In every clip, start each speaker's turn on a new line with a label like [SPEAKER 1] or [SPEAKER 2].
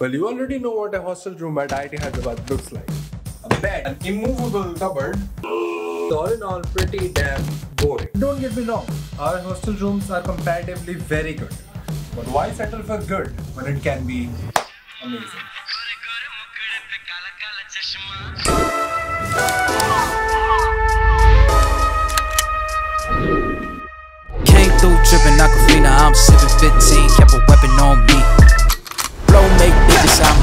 [SPEAKER 1] Well, you already know what a hostel room at IIT Hyderabad looks like. A bed, an immovable cupboard. So all in all, pretty damn boring. Don't get me wrong, our hostel rooms are comparatively very good. But why settle for good when it can be amazing?
[SPEAKER 2] Came through dripping Aquafina, I'm sipping 15, kept a weapon on me. Make bitches.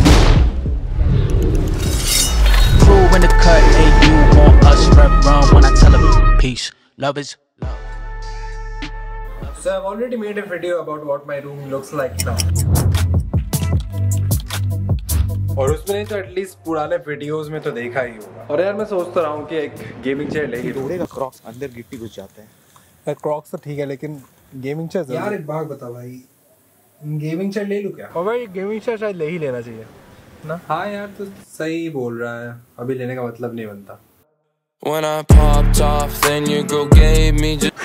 [SPEAKER 2] Crew in the cut, and you want us rep run when I tell them peace. Love is love.
[SPEAKER 1] So I've already made a video about what my room looks like now. और उसमें नहीं तो at least पुराने videos में तो देखा ही होगा और यार मैं सोच तो रहा हूँ कि एक गेमिंग चेयर ले ही
[SPEAKER 3] तोड़ेगा क्रॉक्स अंदर गिट्टी घुस जाते हैं
[SPEAKER 1] क्रॉक्स तो ठीक है लेकिन गेमिंग चेयर
[SPEAKER 4] यार एक बात बता भाई गेमिंग चेयर ले लूँ क्या?
[SPEAKER 1] और भाई गेमिंग चेयर शायद ले ही लेना चाहिए ना? हाँ यार तो सही बोल रहा है। अभी लेने का मतलब नहीं बनता।
[SPEAKER 5] When I popped off, then your girl gave me just,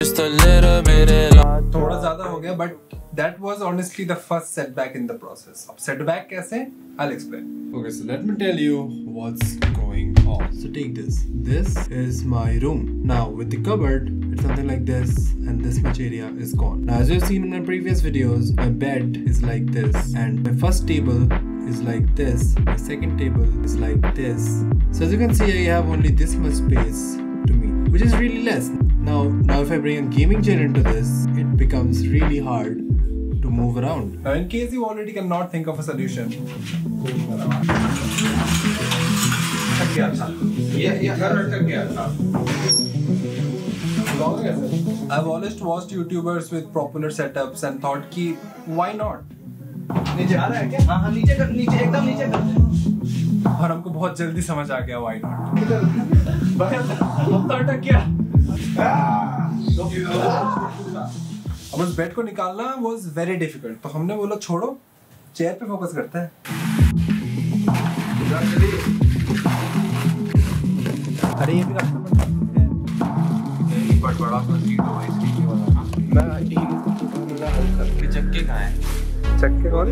[SPEAKER 5] just a little bit of.
[SPEAKER 1] थोड़ा ज़्यादा हो गया but That was honestly the first setback in the process अब सेटबैक कैसे I will explain Okay, so let me tell you what's going on. So take this. This is my room. Now with the cupboard, it's something like this, and this much area is gone. Now as you've seen in my previous videos, my bed is like this, and my first table is like this. My second table is like this. So as you can see, I have only this much space to me, which is really less. Now, now if I bring a gaming chair into this, it becomes really hard to move around. Now, in case you already cannot think of a solution, I've always watched YouTubers with popular setups and thought कि why not?
[SPEAKER 4] नीचे आ रहा है क्या हाँ हाँ नीचे कर नीचे एकदम नीचे कर
[SPEAKER 1] और हमको बहुत जल्दी समझ आ गया why not? अब अटक गया उस बेड को निकालना was वेरी difficult. तो हमने बोला छोड़ो चेयर पे फोकस करते हैं. अरे ये भी रास्ता
[SPEAKER 3] चक्के कहाँ है?
[SPEAKER 1] चक्के कौन?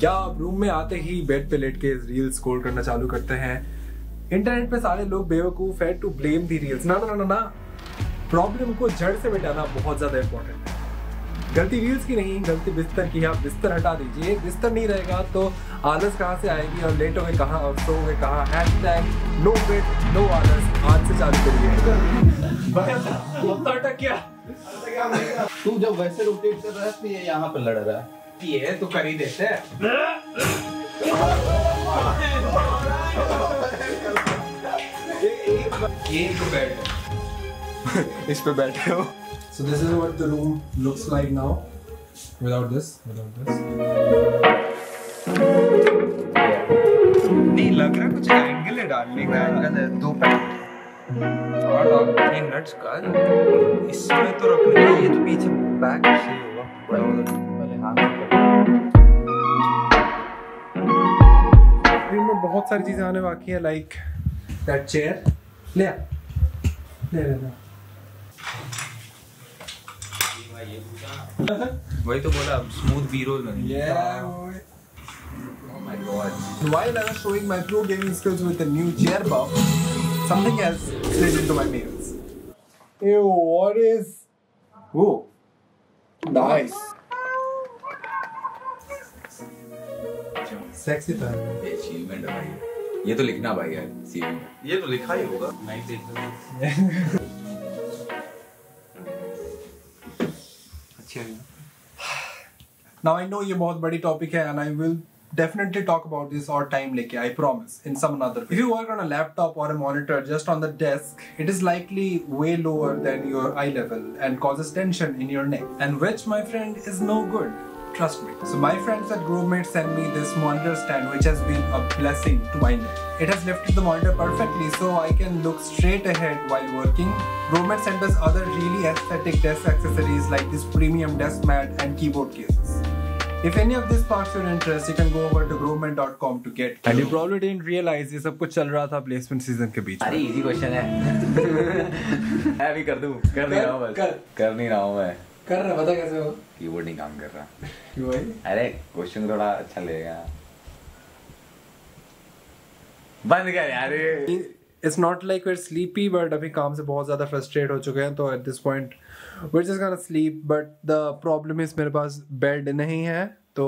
[SPEAKER 1] क्या आप रूम में आते ही बेड पे लेट के रील स्क्रॉल करना चालू करते हैं? इंटरनेट पे सारे लोग बेवकूफ़ है टू ब्लेम दी रील्स ना ना ना ना। प्रॉब्लम को जड़ से मिटाना बहुत ज़्यादा इंपॉर्टेंट है। गलती रील्स की नहीं गलती बिस्तर की है। आप बिस्तर हटा दीजिए। बिस्तर नहीं रहेगा तो आलस कहाँ से आएगी और लेटोगे कहाँ और सोओगे कहाँ? Hashtag no bed no आलस आज से चालू करिए। तो
[SPEAKER 3] जब वैसे रोटेट कर रहा है तो ये यहाँ पर लड़ रहा है।
[SPEAKER 1] ये तो कर ही देते हैं। ये बेड है इस पे बैठे हो। So this is what the room looks like now. Without this, without this.
[SPEAKER 4] नहीं लग रहा कुछ एंगल है डालने का। एंगल है दो और ये नट्स का। इसमें तो रखने का ये तो पीछे बैक से होगा।
[SPEAKER 3] पहले हाथ
[SPEAKER 1] में बहुत सारी चीज़ें आने बाकी है लाइक दैट चेयर ले। ले ले ले
[SPEAKER 4] वही तो बोला smooth
[SPEAKER 1] B roll. Oh my god. While I was showing my pro gaming skills with a new chair buff, something else slid into my nails. Ew, what is. Whoa. Nice. Sexy था
[SPEAKER 3] achievement है भाई ये तो लिखना भाई यार CV में
[SPEAKER 4] ये तो लिखा ही होगा
[SPEAKER 3] नहीं देख
[SPEAKER 1] Now, I know ये बहुत बड़ी टॉपिक है and I will definitely talk about this और टाइम लेके I promise in some another if you work on a laptop or a monitor just on the desk it is likely way lower than your eye level and causes tension in your neck and which my friend is no good Trust me. So my friends at GrowMate sent me this monitor stand which has been a blessing to my neck. It has lifted the monitor perfectly so I can look straight ahead while working. GrowMate sent us other really aesthetic desk accessories like this premium desk mat and keyboard cases. If any of this sparks your interest, you can go over to growment.com to get. And you probably didn't realize ये सब कुछ चल रहा था placement season के बीच
[SPEAKER 3] easy question है मैं भी कर दूं कर नहीं रहा हूं बस
[SPEAKER 1] कर।
[SPEAKER 3] कर नहीं रहा हूं मैं
[SPEAKER 1] कर रहा पता कैसे हो
[SPEAKER 6] कीबोर्ड नहीं काम कर रहा
[SPEAKER 1] क्यों भाई
[SPEAKER 6] अरे क्वेश्चन थोड़ा अच्छा लगेगा बंद कर यार
[SPEAKER 1] it's not like we're sleepy but अभी काम से बहुत ज़्यादा फ्रस्ट्रेट हो चुके हैं तो at this point we're just gonna sleep but the problem is मेरे पास बेड नहीं है तो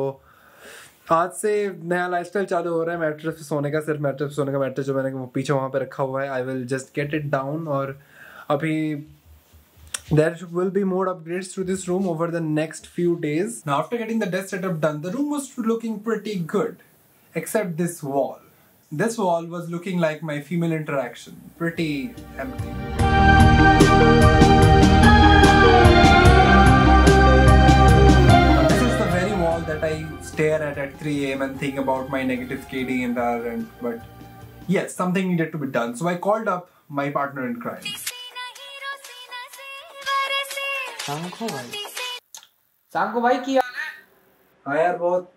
[SPEAKER 1] आज से नया लाइफस्टाइल चालू हो रहा है मैट्रेस पे सोने का सिर्फ़ मैट्रेस पे सोने का मैट्रेस जो मैंने वो पीछे वहाँ पे रखा हुआ है I will just get it down और अभी There will be more upgrades to this room over the next few days. Now, after getting the desk setup done, the room was looking pretty good, except this wall. This wall was looking like my female interaction, pretty empty. That I stare at at 3 a.m. and think about my negative KD and and but yes, something needed to be done. So I called up my partner in crime.
[SPEAKER 7] सांको भाई। सांको भाई की हाल है?
[SPEAKER 1] हाँ यार बहुत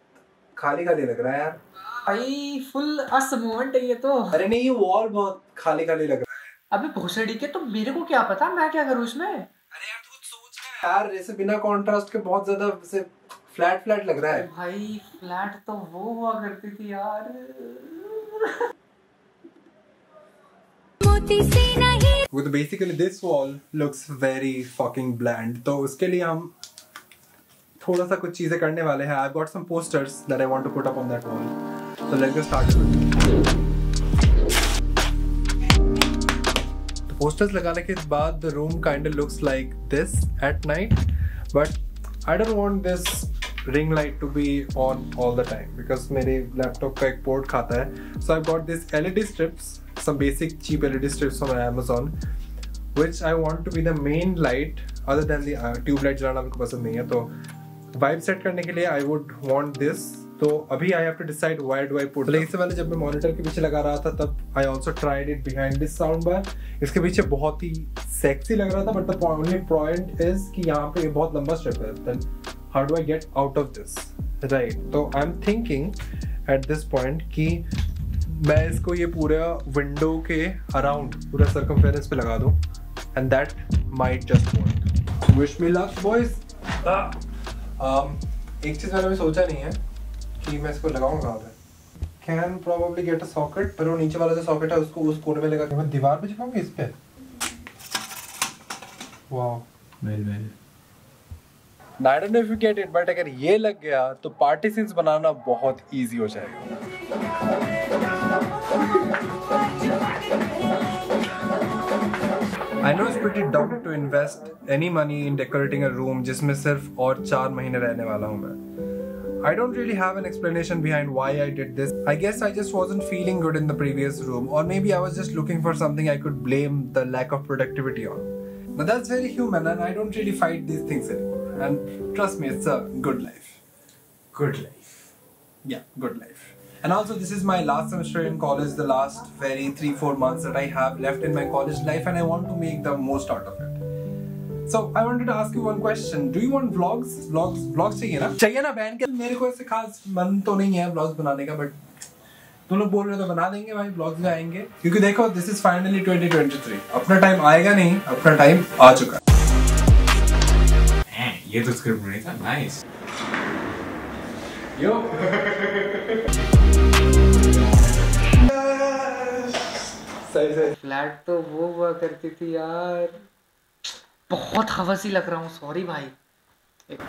[SPEAKER 1] खाली खाली लग रहा है यार।
[SPEAKER 7] भाई फुल अस मोमेंट है ये तो।
[SPEAKER 1] अरे नहीं ये वॉल बहुत खाली खाली लग रहा है।
[SPEAKER 7] अबे भोसड़ी के तो मेरे को क्या पता? मैं क्या करूँ इसमें?
[SPEAKER 1] अरे यार तू सोच ना यार जैसे बिना कॉन्ट्रास्ट के बहुत ज़्यादा से फ्लैट फ्लैट लग रहा है।
[SPEAKER 7] भाई फ्लैट तो वो हुआ करती थी यार।
[SPEAKER 1] With basically this wall looks very fucking bland तो उसके लिए हम थोड़ा सा कुछ चीज़ें करने वाले हैं got some posters that I want to put up on that wall so let's get started तो posters लगाने के बाद room kind of looks like this at night but I don't want this ring light to be on all the time because मेरे laptop का एक port खाता है so I've got this LED strips some basic cheap LED strips from Amazon which I want to be the main light other than the uh, tube light जलाना मेरे को पसंद नहीं है तो वाइब सेट करने के लिए आई वुड वांट दिस तो अभी I have to decide why do I put इससे पहले जब मैं मॉनिटर के पीछे लगा रहा था तब I also tried it behind this sound bar इसके पीछे बहुत ही सेक्सी लग रहा था but the only point is कि यहाँ पे ये बहुत लंबा स्टेप है then how do I get out of this right तो I am thinking at this point कि मैं इसको ये पूरा विंडो के अराउंड पूरा सर्कमफेरेंस पे लगा दूँ and that might just work wish me luck boys एक चीज़ मैंने सोचा नहीं है कि मैं इसको लगाऊँ कहाँ पे can probably get a socket पर वो नीचे वाला जो सॉकेट है उसको उस कोने में लगा के मैं दीवार पे चिपकाऊँगा इस पे? Wow
[SPEAKER 6] well well
[SPEAKER 1] I don't know if you get it, but अगर ये लग गया तो पार्टीशंस बनाना बहुत इजी हो जाएगा। I know it's pretty dumb to invest any money in decorating a room जिसमें सिर्फ और चार महीने रहने वाला हूँ मैं I don't really have an explanation behind why I did this. I guess I just wasn't feeling good in the previous room, or maybe I was just looking for something I could blame the lack of productivity on. Now that's very human, and I don't really fight these things anymore. And trust me, it's a good life. Good life. Yeah, good life. And also, this is my last semester in college, the last very three, four months that I have left in my college life, and I want to make the most out of it. So I wanted to ask you one question. Do you want vlogs? Vlogs, vlogs चाहिए ना? चाहिए ना band के मेरे को ऐसे खास मन तो नहीं है vlogs बनाने का बट तुम लोग बोल रहे हो तो बना देंगे भाई vlogs भी आएँगे क्योंकि देखो दिस इज़ फाइनली 2023 अपना टाइम आएगा नहीं अपना टाइम आ चुका है
[SPEAKER 6] ये तो स्क्रिप्ट नहीं था नाइस
[SPEAKER 1] यो सही सही।
[SPEAKER 7] फ्लैट तो वो हुआ करती थी यार। बहुत हवसी लग रहा हूँ सॉरी भाई। एक-